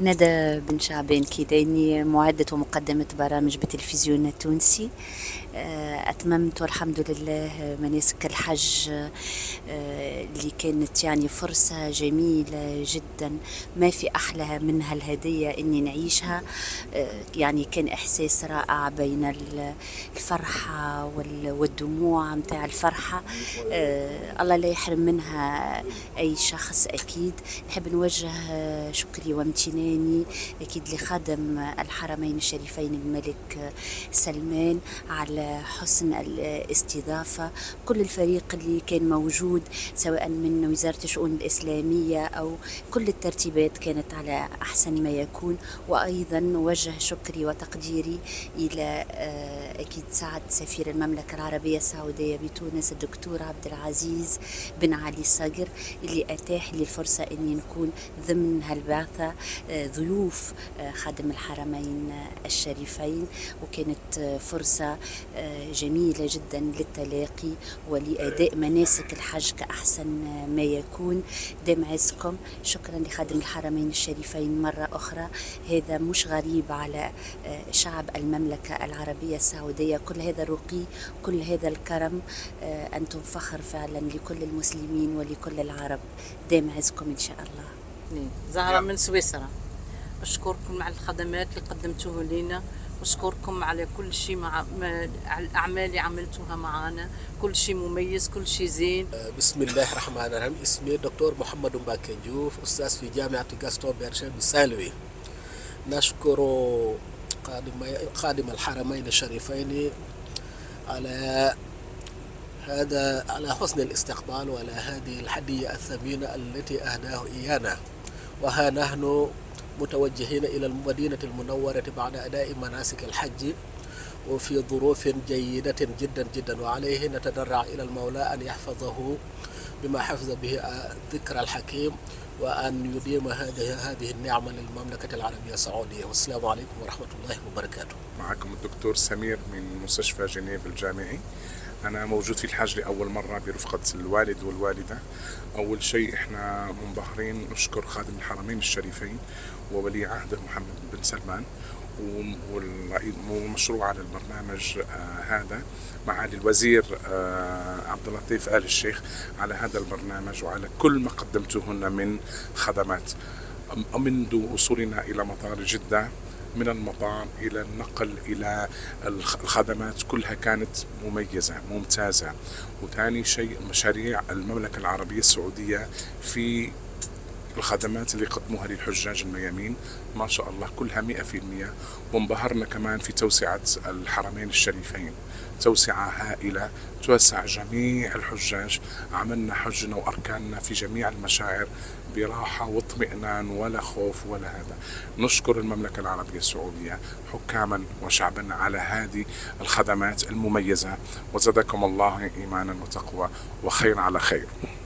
ندى بن شعبان كيداني معدة ومقدمة برامج بالتلفزيون التونسي. آه، أتممت والحمد لله مناسك الحج آه، اللي كانت يعني فرصة جميلة جدا. ما في أحلى منها الهدية إني نعيشها. آه، يعني كان إحساس رائع بين الفرحة والدموع متاع الفرحة. الله لا يحرم منها أي شخص أكيد. نحب نوجه شكري وامتناني أكيد لخادم الحرمين الشريفين الملك سلمان على حسن الاستضافة. كل الفريق اللي كان موجود سواء من وزارة الشؤون الإسلامية أو كل الترتيبات كانت على أحسن ما يكون. وأيضا وجه شكري وتقديري إلى آه، أكيد سعد سفير المملكة العربية السعودية بتونس الدكتور عبد العزيز بن علي صقر اللي أتاح لي الفرصة أني نكون ضمن هالبعثة. آه، ضيوف آه، خادم الحرمين الشريفين وكانت فرصة جميلة جدا للتلاقي ولأداء مناسك الحج كأحسن ما يكون. دام عزكم. شكرا لخادم الحرمين الشريفين مرة أخرى. هذا مش غريب على آه، شعب المملكة العربية السعودية. كل هذا الرقي كل هذا الكرم آه، أنتم فخر فعلا لكل المسلمين ولكل العرب. دام عزكم إن شاء الله. زهرة من سويسرا. أشكركم على الخدمات اللي قدمتوه لنا واشكركم على كل شيء مع الأعمال اللي عملتوها معنا كل شيء مميز كل شيء زين. آه، بسم الله الرحمن الرحيم. اسمي دكتور محمد مباكنجوف أستاذ في جامعة جاستون بيرشيم بالسالوي نشكر قادم قادم الحرمين الشريفين على هذا على حسن الاستقبال وعلى هذه الهدية الثمينة التي أهداه إيانا. وها نحن متوجهين إلى المدينة المنورة بعد أداء مناسك الحج وفي ظروف جيدة جدا جدا وعليه نتدرع إلى المولى أن يحفظه بما حفظ به ذكر الحكيم. وأن يديم هذه هذه النعمة للمملكة العربية السعودية. والسلام عليكم ورحمة الله وبركاته. معكم الدكتور سمير من مستشفى جنيف الجامعي. أنا موجود في الحاج لأول مرة برفقة الوالد والوالدة. أول شيء إحنا منبهرين نشكر خادم الحرمين الشريفين وولي عهده محمد بن سلمان والمشروع على البرنامج آه هذا معالي الوزير آه عبد اللطيف آل الشيخ على هذا البرنامج وعلى كل ما قدمتهن من خدمات. منذ وصولنا إلى مطار جدة من المطار إلى النقل إلى الخدمات كلها كانت مميزة ممتازة. وثاني شيء مشاريع المملكة العربية السعودية في الخدمات اللي قدموها للحجاج الميامين ما شاء الله كلها مئة في المئة. وانبهرنا كمان في توسعة الحرمين الشريفين. توسعة هائلة توسع جميع الحجاج. عملنا حجنا وأركاننا في جميع المشاعر براحة واطمئنان ولا خوف ولا هذا. نشكر المملكة العربية السعودية حكاما وشعبا على هذه الخدمات المميزة. وزادكم الله إيمانا وتقوى وخير على خير.